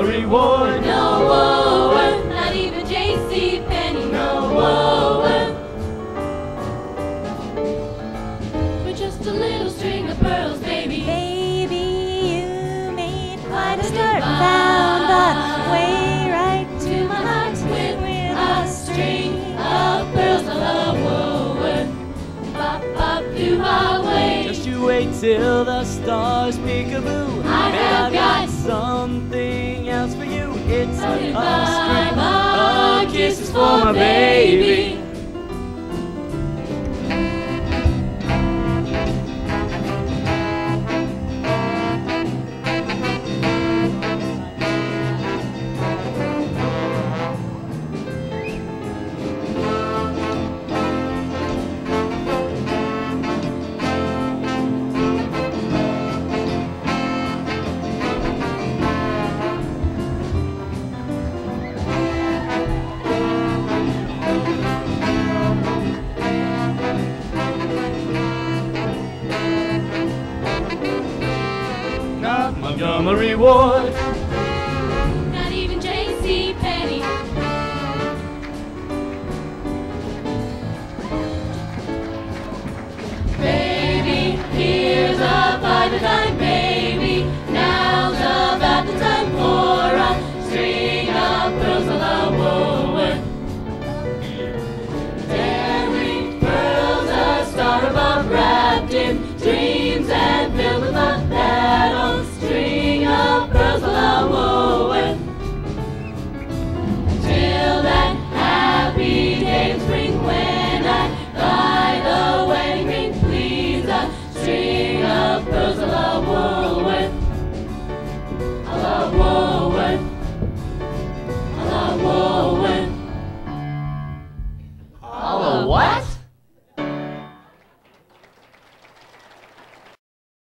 a reward. No Woolworth, not even J.C. Penney. No Woolworth. For just a little string of pearls, baby. Baby, you made quite a start. Found the way right To my heart with a string of pearls. I love Woolworth. Bop, bop, through my way. Just you wait till the stars peekaboo. I String goodbye, of kisses for my baby. Montgomery Ward, what?